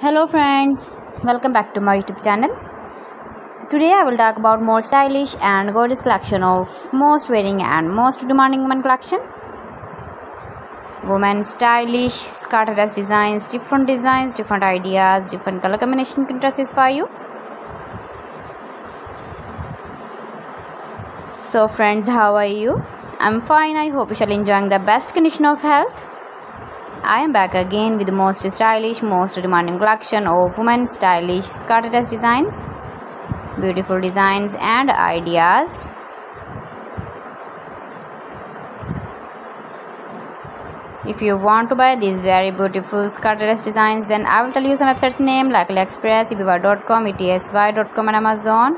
hello friends. Welcome back to my youtube channel. Today i will talk about more stylish and gorgeous collection of most wearing and most demanding women collection. Women stylish skirt dress designs different designs different ideas different color combination dresses for you. So friends how are you? I'm fine. I hope you shall enjoying the best condition of health I am back again with the most stylish, most demanding collection of women's stylish skirt dress designs, beautiful designs and ideas. If you want to buy these very beautiful skirt dress designs, then I will tell you some websites name like AliExpress, eBay.com, ETSY.com and Amazon.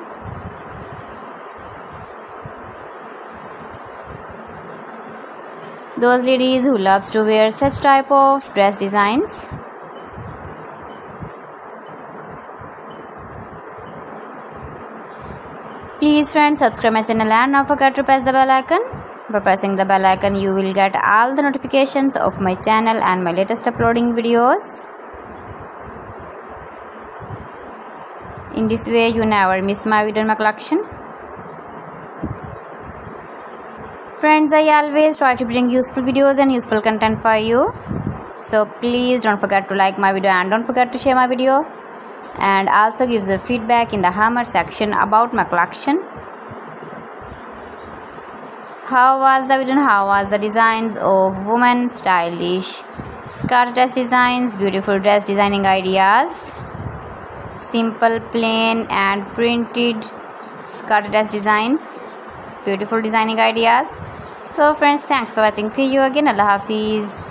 Those ladies who loves to wear such type of dress designs? Please friends subscribe my channel and don't forget to press the bell icon. By pressing the bell icon you will get all the notifications of my channel and my latest uploading videos. In this way you never miss my video in my collection friends i always try to bring useful videos and useful content for you. So please don't forget to like my video and don't forget to share my video. And also give the feedback in the hammer section about my collection. How was the video how was the designs of women stylish skirt dress designs beautiful dress designing ideas simple plain and printed skirt dress designs beautiful designing ideas so friends thanks for watching. See you again. Allah hafiz